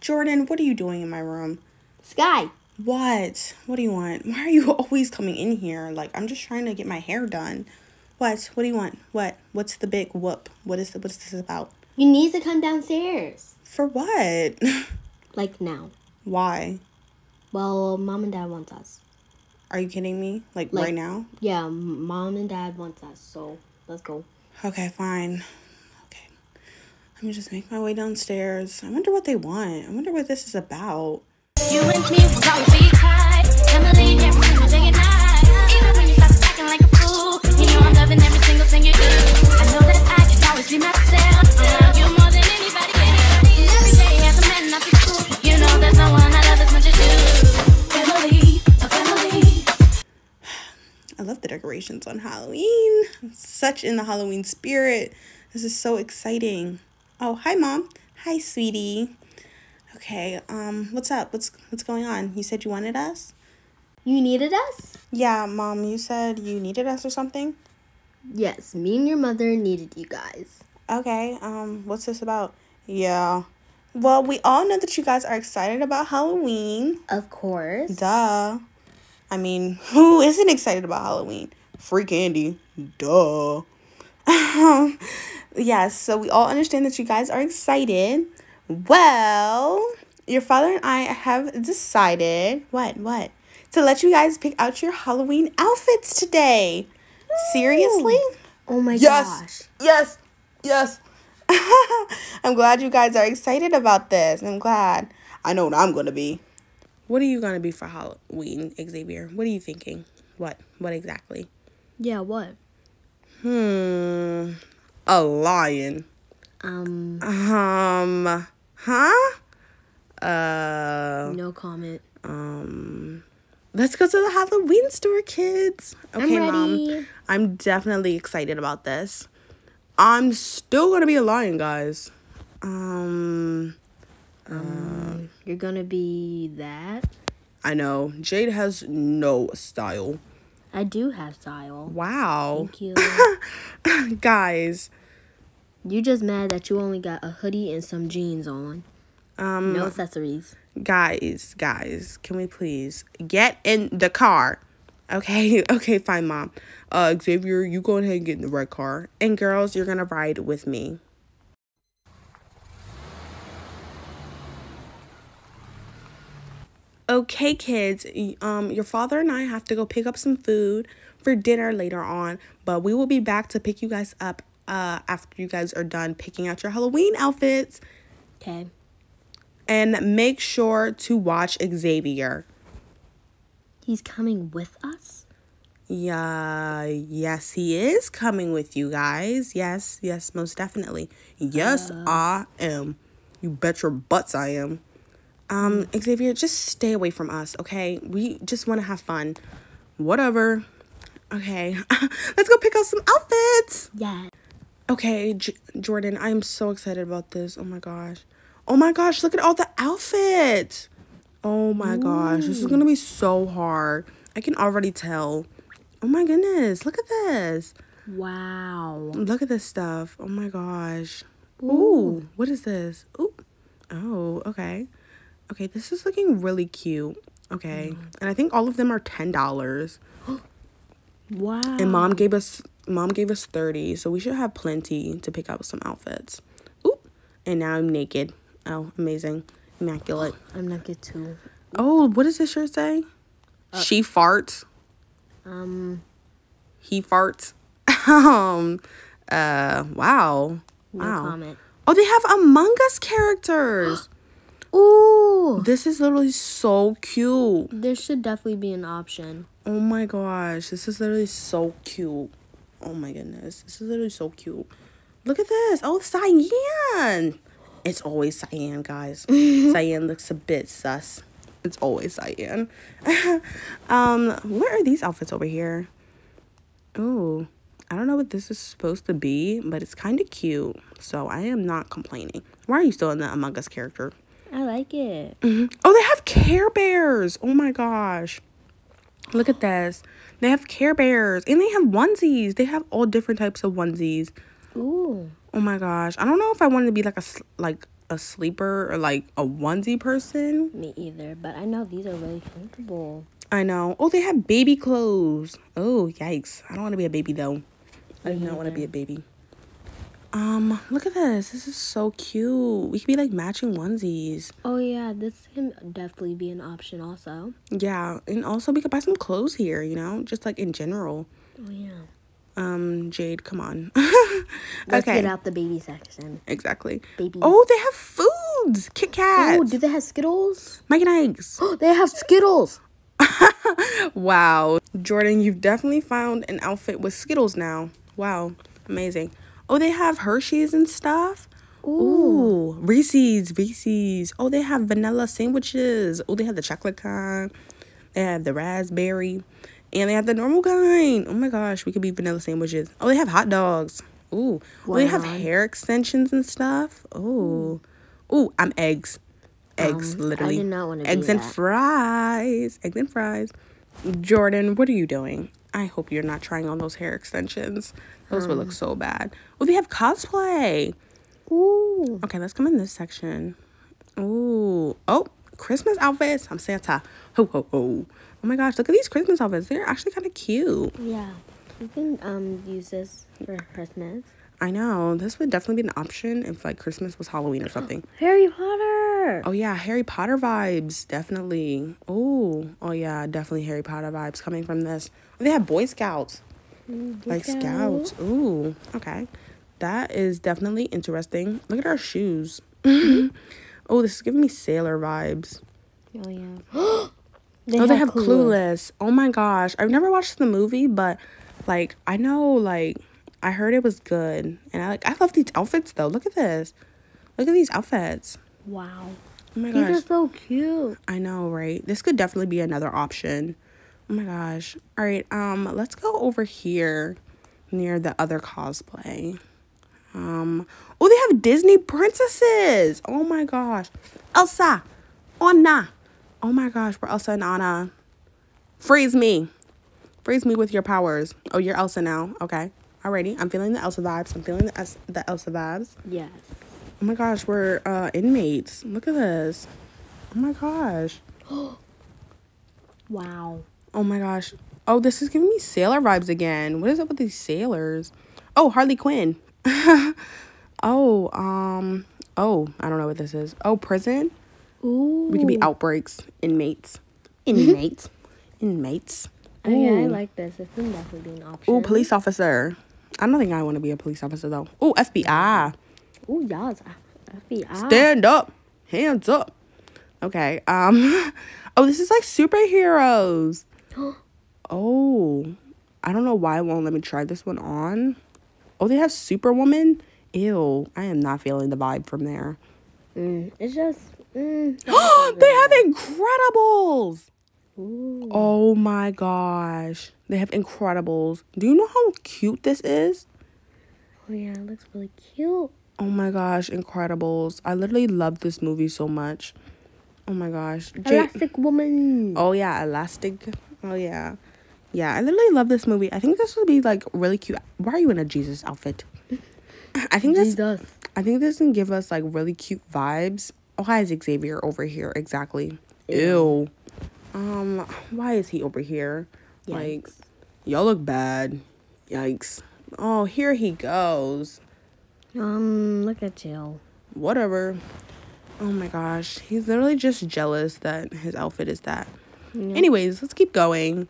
Jordyn, what are you doing in my room? Sky. What? What do you want? Why are you always coming in here? Like I'm just trying to get my hair done. What? What do you want? What? What's the big whoop? What is the, what is this about? You need to come downstairs. For what? Like now. Why? Well, mom and dad want us. Are you kidding me? Like, Like- right now? Yeah, mom and dad want us. So let's go. Okay, fine. Let me just make my way downstairs. I wonder what they want. I wonder what this is about. You and me will always be tight. Family every single day and night. Even when you start acting like a fool, you know I'm loving every single thing you do. I know that I can always be myself. I love you more than anybody can. Every day as a man, I be cool. You know there's no one I love as much as you. Family. I love the decorations on Halloween. I'm such in the Halloween spirit. This is so exciting. Oh, hi mom. Hi, sweetie. Okay, um, what's up? What's what's going on? You said you wanted us? You needed us? Yeah, mom, you said you needed us or something? Yes, me and your mother needed you guys. Okay, um, what's this about? Yeah. Well, we all know that you guys are excited about Halloween. Of course. Duh. I mean, who isn't excited about Halloween? Free candy. Duh. yes, so we all understand that you guys are excited. Well, your father and I have decided what what to let you guys pick out your Halloween outfits today. Seriously? Oh my Yes. gosh. Yes. Yes. I'm glad you guys are excited about this. I'm glad. I know what I'm going to be. What are you going to be for Halloween, Xavier? What are you thinking? What? What exactly? Yeah, what? Hmm. A lion. Um, Um. Huh? Uh. no comment. Um. Let's go to the Halloween store, kids. Okay, I'm mom. I'm definitely excited about this. I'm still gonna be a lion, guys. Um, You're gonna be that? I know Jade has no style. I do have style. Wow, Thank you. guys. you just mad that you only got a hoodie and some jeans on. Um, No accessories. guys, guys, can we please get in the car? Okay, okay, fine, mom. Uh, Xavier, you go ahead and get in the red car, and girls, you're gonna ride with me. Okay, kids. Um, your father and I have to go pick up some food for dinner later on, but we will be back to pick you guys up uh after you guys are done picking out your Halloween outfits. Okay. And make sure to watch Xavier. He's coming with us? Yeah, yes, he is coming with you guys. Yes, yes, most definitely. Yes, I am. You bet your butts I am. Um, Xavier, just stay away from us, okay? We just want to have fun. Whatever. Okay, let's go pick out some outfits. Yeah. Okay, J- Jordyn, I am so excited about this. Oh my gosh. Oh my gosh, look at all the outfits. Oh my gosh, this is gonna be so hard. I can already tell. Oh my goodness, look at this. Wow. Look at this stuff. Oh my gosh. Ooh, what is this? Ooh. Oh, okay. Okay, this is looking really cute. Okay. And I think all of them are $10. Wow. And mom gave us mom gave us 30, so we should have plenty to pick out some outfits. Oop. And now I'm naked. Oh, amazing. Immaculate. I'm naked too. Oh, what does this shirt say? she farts. Um, He farts. um uh wow. no Wow. comment. Oh, they have Among Us characters. Ooh. This is literally so cute. There should definitely be an option. Oh my gosh, this is literally so cute. Oh my goodness, this is literally so cute. Look at this. Oh, cyan. It's always cyan, guys. cyan looks a bit sus. It's always cyan. um, what are these outfits over here? Oh, I don't know what this is supposed to be, but it's kind of cute. So I am not complaining. Why are you still in the Among Us character? I like it. Mm-hmm. Oh, they have Care Bears. Oh my gosh. Look at this. They have Care Bears and they have onesies. They have all different types of onesies. Ooh. Oh my gosh. I don't know if I wanted to be like a like a sleeper or like a onesie person. Me either, but I know these are really comfortable. I know. Oh, they have baby clothes. Oh, yikes. I don't want to be a baby though. I do not want to be a baby. Um, look at this. This is so cute. We could be like matching onesies. Oh yeah, this can definitely be an option also. Yeah, and also we could buy some clothes here, you know, just like in general. Oh yeah. Um, Jade, come on. Let's okay. get out the baby section. Exactly. Babies. Oh, they have foods. Kit Kats. Oh, do they have Skittles? Mike and Eggs. Oh, they have Skittles. Wow. Jordyn, you've definitely found an outfit with Skittles now. Wow. Amazing. Oh, they have Hershey's and stuff. Ooh. Reese's, Reese's. Oh, they have vanilla sandwiches. Oh, they have the chocolate kind. They have the raspberry. And they have the normal kind. Oh my gosh, we could be vanilla sandwiches. Oh, they have hot dogs. Ooh. Oh, they have hair extensions and stuff. Ooh. Ooh, I'm eggs. Eggs, Um, I literally. did not wanna be Eggs and that. fries. Eggs and fries. Jordyn, what are you doing? I hope you're not trying on those hair extensions. Those would look so bad. Oh, they have cosplay. Ooh. Okay, let's come in this section. Ooh. Oh, Christmas outfits. I'm Santa. Ho, ho, ho. Oh my gosh, look at these Christmas outfits. They're actually kind of cute. Yeah. You can um use this for Christmas. I know. This would definitely be an option if like Christmas was Halloween or something. Harry Potter. Oh yeah, Harry Potter vibes, definitely. Oh, oh yeah, definitely Harry Potter vibes coming from this. They have Boy Scouts, mm, like Scouts. Ooh, okay, that is definitely interesting. Look at our shoes. oh, this is giving me sailor vibes. Oh yeah. oh, they have Clueless. Oh my gosh, I've never watched the movie, but like I know, like I heard it was good, and I like I love these outfits though. Look at this. Look at these outfits. Wow. Oh my These are so cute. I know, right? This could definitely be another option. Oh my gosh. All right, um, let's go over here near the other cosplay. Um, oh, they have Disney princesses. Oh my gosh. Elsa, Anna. Oh my gosh, we're Elsa and Anna. Freeze me. Freeze me with your powers. Oh, you're Elsa now. Okay. Alrighty. I'm feeling the Elsa vibes. I'm feeling the, the Elsa vibes. Yes. Oh my gosh, we're uh, inmates. Look at this. Oh my gosh. Wow. Oh my gosh. Oh, this is giving me sailor vibes again. What is up with these sailors? Oh, Harley Quinn. oh, um, oh, I don't know what this is. Oh, prison. Ooh. We could be outbreaks, inmates, inmates, inmates. Oh, yeah, I like this. This can definitely be an option. Oh, police officer. I don't think I want to be a police officer though. Oh, FBI. Ooh, yes. FBI. Stand up. Hands up. Okay. Um Oh, this is like superheroes. oh. I don't know why it won't let me try this one on. Oh, they have Superwoman? Ew. I am not feeling the vibe from there. Mm, it's just. Mm, they have Incredibles. Ooh. Oh my gosh. They have Incredibles. Do you know how cute this is? Oh, yeah, it looks really cute. Oh my gosh, Incredibles. I literally love this movie so much. Oh my gosh. Jay- Elastic Woman. Oh yeah, elastic. Oh yeah. Yeah, I literally love this movie. I think this would be like really cute. Why are you in a Jesus outfit? I think this Jesus. I think this can give us like really cute vibes. Oh, hi is Xavier over here. Exactly. Ew. Um, why is he over here? Like, Yikes. y'all look bad. Yikes. Oh, here he goes. Um, look at you. Whatever. Oh my gosh. He's literally just jealous that his outfit is that. Yeah. Anyways, let's keep going.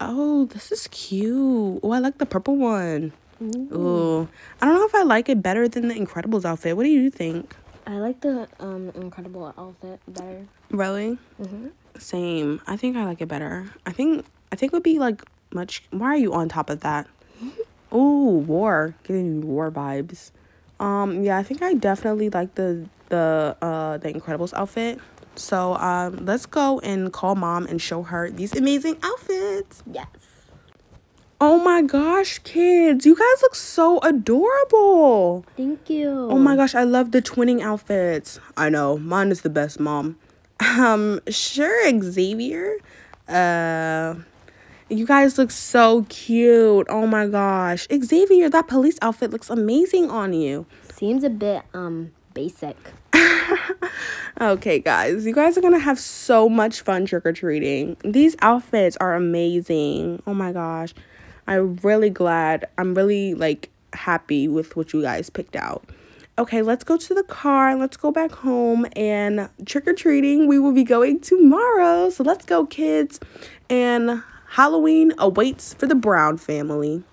Oh, this is cute. Oh, I like the purple one. Ooh. Ooh. I don't know if I like it better than the Incredibles outfit. What do you think? I like the um incredible outfit better. Really? Mm-hmm. Same. I think I like it better. I think I think it would be like much. Why are you on top of that? Ooh, war. Giving me war vibes. Um, yeah, I think I definitely like the the uh the Incredibles outfit. So um, let's go and call mom and show her these amazing outfits. Yes. Oh my gosh, kids, you guys look so adorable. Thank you. Oh my gosh, I love the twinning outfits. I know, mine is the best, mom. Um, sure, Xavier. Uh, You guys look so cute. Oh my gosh. Xavier, that police outfit looks amazing on you. Seems a bit um basic. Okay, guys, you guys are gonna have so much fun trick or treating. These outfits are amazing. Oh my gosh. I'm really glad. I'm really like happy with what you guys picked out. Okay, let's go to the car. Let's go back home and trick or treating. We will be going tomorrow. So let's go, kids. And Halloween awaits for the Brown family.